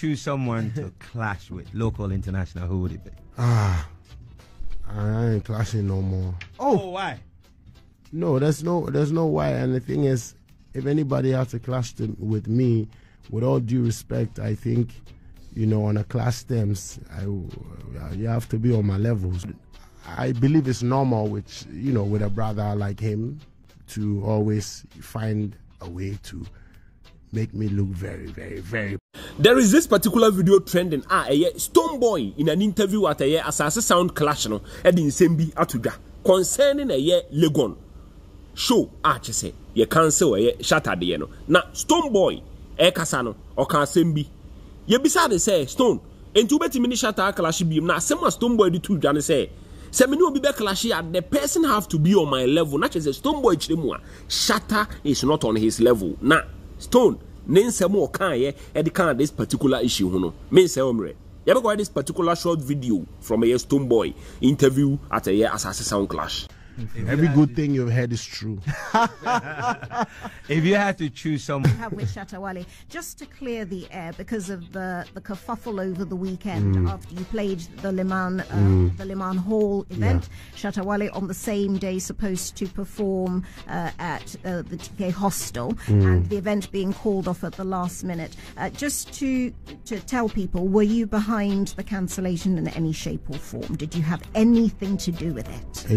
choose someone to clash with, local, international, who would it be? Ah, I ain't clashing no more. Oh, why? No, there's no, there's no why. And the thing is, if anybody has to clash to, with me, with all due respect, I think, you know, on a class terms, I, you have to be on my levels. I believe it's normal with, you know, with a brother like him to always find a way to make me look very, very, very. There is this particular video trending. Ah, a Stone Boy in an interview at a Assassin Sound Clash, no, and in Sembi Atuja concerning a year Legon show. Ah, say, ye cancel a shatter the no. Now, Stone Boy, e Casano, or Sembi. Ye beside say, Stone, and to bet me shatter clash beam. Now, some Stone Boy the two, Johnny say. sɛ mene obi bɛclash a the person have to be on my level na kyerɛ sɛ stone boy kyerɛ mu a shatter is not on his level na stone ne nsɛm ɔkaeɛ ɛde kaa this particular issue ho no mensɛ wɔ mmerɛ. Yɛbɛkɔɛ this particular short video from a stone boy interview at a asase sound clash Every good thing you've heard is true. if you had to choose someone. have with Shatta Wale, just to clear the air because of the, the kerfuffle over the weekend mm. after you played the Limann uh, mm. the Limann Hall event. Yeah. Shatta Wale on the same day supposed to perform uh, at uh, the TK Hostel mm. and the event being called off at the last minute. Uh, just to to tell people, were you behind the cancellation in any shape or form? Did you have anything to do with it?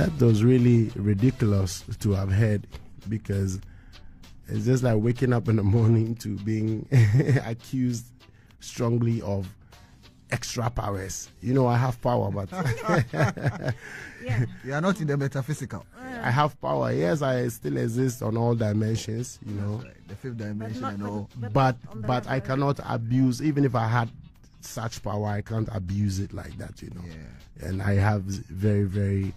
Is that was really ridiculous to have heard because it's just like waking up in the morning to being accused strongly of extra powers. You know, I have power, but yeah. you are not in the metaphysical. I have power. Yes, I still exist on all dimensions. You know, right. the fifth dimension and all. But but, but I cannot abuse. Even if I had such power, I can't abuse it like that. You know, yeah. and I have very very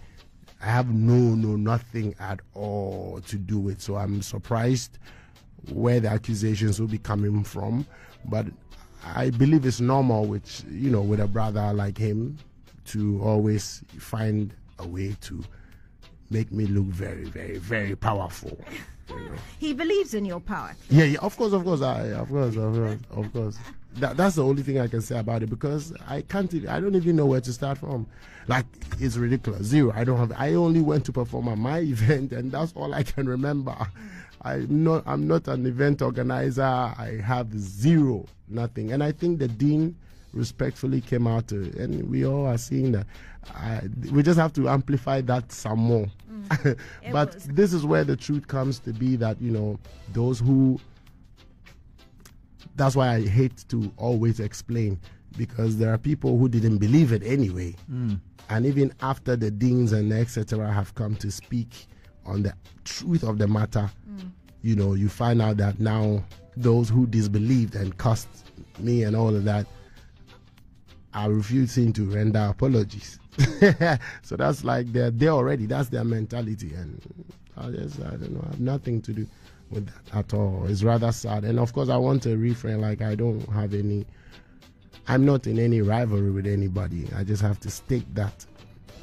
I have no, no, nothing at all to do with. So I'm surprised where the accusations will be coming from. But I believe it's normal with, you know, with a brother like him to always find a way to make me look very, very, very powerful. He believes in your power. Yeah, yeah, of course, of course, I, of course, of course, of course that, that's the only thing I can say about it because I can't. I don't even know where to start from. Like it's ridiculous. Zero. I don't have. I only went to perform at my event, and that's all I can remember. I'm not. I'm not an event organizer. I have zero, nothing. And I think the dean respectfully came out, to, and we all are seeing that. I, we just have to amplify that some more. Mm. but this is where the truth comes to be that you know those who that's why I hate to always explain because there are people who didn't believe it anyway. Mm. And even after the deans and etc. have come to speak on the truth of the matter, mm. you know, you find out that now those who disbelieved and cussed me and all of that are refusing to render apologies. so that's like they're there already. That's their mentality. And I just, I don't know, I have nothing to do with that at all. It's rather sad. And of course, I want to refrain like I don't have any, I'm not in any rivalry with anybody. I just have to state that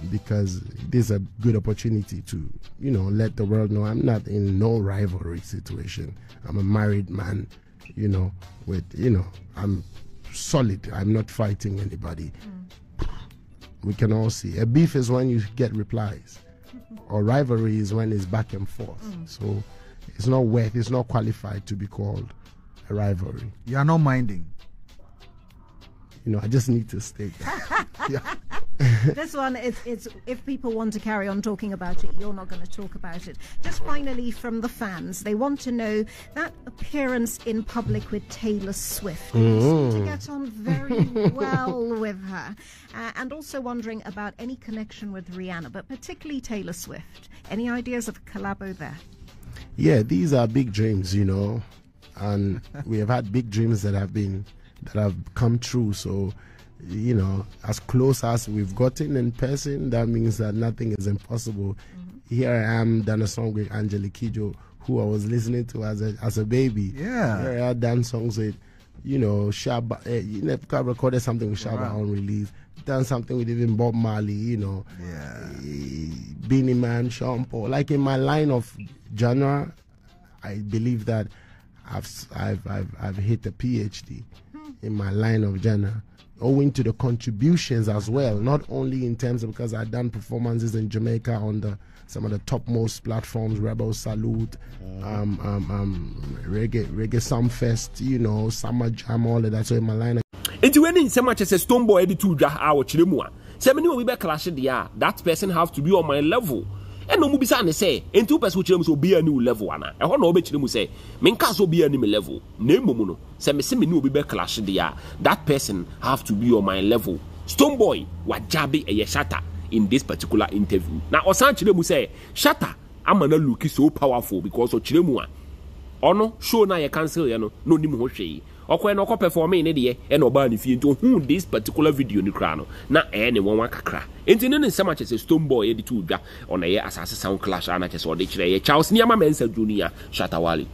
because this is a good opportunity to, you know, let the world know I'm not in no rivalry situation. I'm a married man, you know, with, you know, I'm solid. I'm not fighting anybody. Mm. We can all see. A beef is when you get replies, or rivalry is when it's back and forth. Mm. So, it's not worth, it's not qualified to be called a rivalry. You are not minding. You know, I just need to stay. that. yeah. this one is it's if people want to carry on talking about it, you're not going to talk about it. Just finally from the fans, they want to know that appearance in public with Taylor Swift. Mm. You seem to get on very well with her. Uh, and also wondering about any connection with Rihanna, but particularly Taylor Swift. Any ideas of a collabo there? yeah, these are big dreams, you know, and we have had big dreams that have been that have come true. So, you know, as close as we've gotten in person, that means that nothing is impossible. Mm-hmm. Here I am, done a song with Angelique Kidjo, who I was listening to as a as a baby. Yeah, Here I had done songs with, you know, Shabba. Uh, you know, I recorded something with Shabba wow. on release done something with even Bob Marley, you know, yeah. Beenie Man, Sean Paul. Like in my line of genre, I believe that I've I've I've, I've hit a PhD. in my line of genre owing to the contributions as well, not only in terms of because I've done performances in Jamaica on the some of the topmost platforms, Rebel Salute, um, um, um, Reggae, Reggae Sumfest, you know, Summer Jam, all of that. So in my line, nti wei ne nsɛm as a Stonebwoy de to dwa a wɔkyerɛ mu a sɛ mene obi bɛklashe deɛ a that person have to be on my level ɛna ɔmu bisa ne sɛ enti wopɛ sɛ wokyerɛ mu sɛ obiaa ne wo level ana? Ɛhɔ na wɔbɛkyerɛ mu sɛ menka sɛ obiaa ne me level na mmom no sɛ mese me ne obi bɛklashe deɛ a that person have to be on my level. Stone boy wagyabe ɛyɛ shata in this particular interview. Na ɔsan kyerɛ mu sɛ shata ama no look so powerful because ɔkyerɛ mu a ɔno show no a yɛ cancel yɛ no na onim ho hwee ɔkɔɛ no ɔkɔ performing ne deɛ ɛna ɔbaa ne fie nti ohun this particular video no koraa no na ɛyɛ ne wɔn kakra. Nti ne ne nsɛm akyɛ sɛ stone boy yɛde to dwa ɔna yɛ asase sound clash ana kyɛ sɛ ɔde kyerɛ yɛ charles nneɛma mɛnsa junior shatawale